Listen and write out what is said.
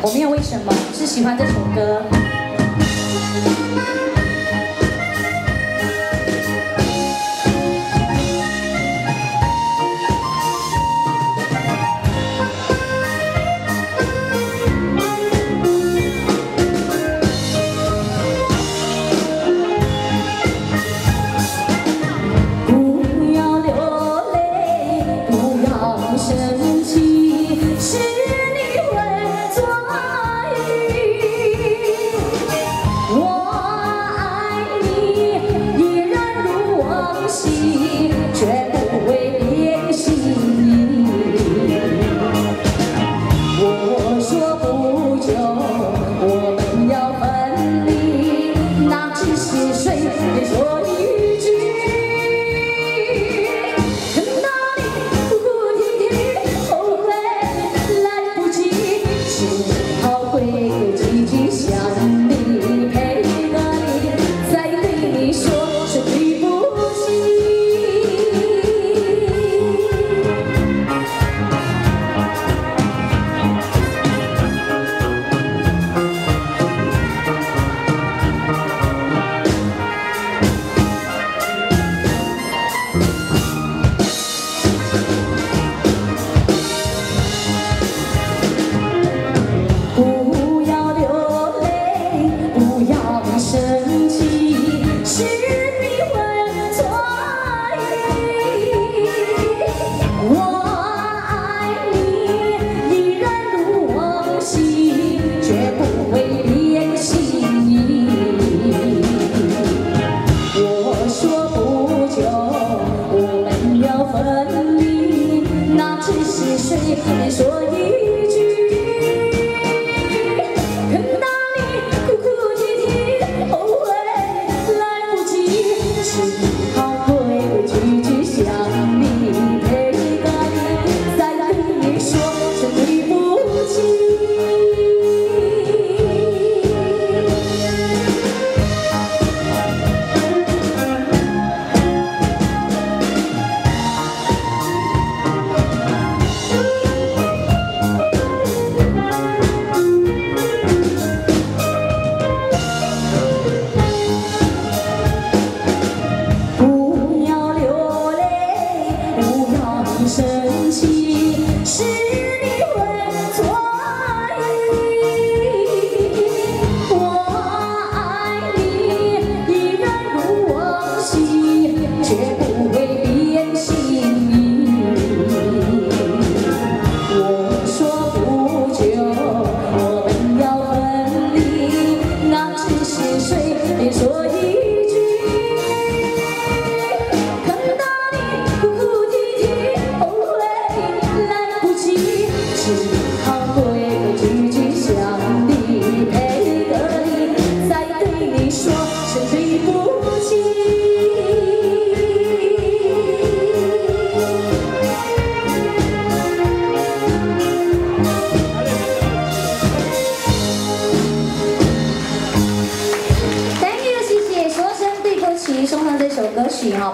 我没有为什么，是喜欢这首歌。不要流泪，不要生气，是。your mind. 那只是随便说一 team up.